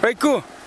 Vai, Cu.